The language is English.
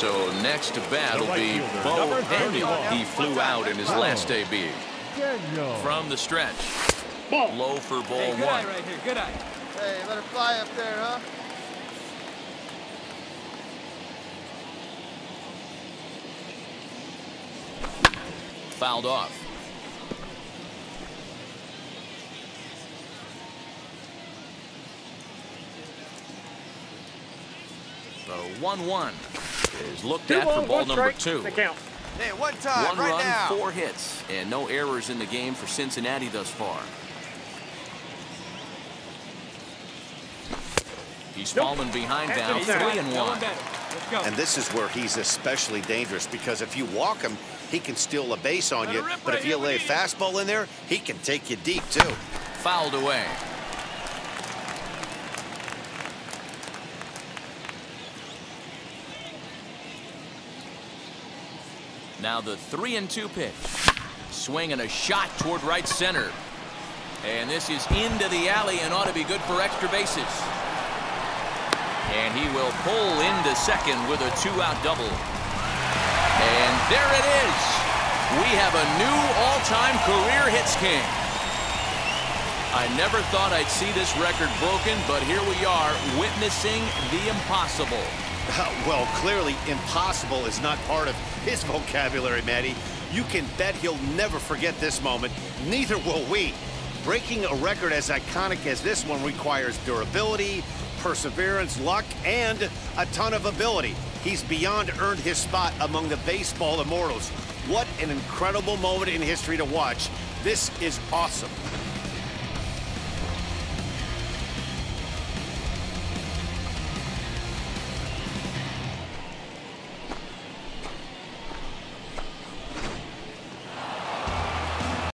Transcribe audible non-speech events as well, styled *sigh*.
So next to bat will be Bo Daniel. He flew out in his last AB. From the stretch. Low for ball Hey, good one. eye right here. Good eye. Hey, let her fly up there, huh? Fouled off. The 1-1 is looked Two at for ball number two. Hey, one time, One right run, now. four hits, and no errors in the game for Cincinnati thus far. He's Nope. fallen behind That's now, three and One one. better. Let's go. And this is where he's especially dangerous because if you walk him, he can steal a base on you. But if you lay a fastball in there, he can take you deep, too. Fouled away. Now the three and two pitch. Swing and a shot toward right center. And this is into the alley and ought to be good for extra bases. And he will pull into second with a two-out double. And there it is. We have a new all-time career hits king. I never thought I'd see this record broken, but here we are witnessing the impossible. *laughs* Well, clearly, impossible is not part of his vocabulary, Matty. You can bet he'll never forget this moment. Neither will we. Breaking a record as iconic as this one requires durability, perseverance, luck, and a ton of ability. He's beyond earned his spot among the baseball immortals. What an incredible moment in history to watch. This is awesome.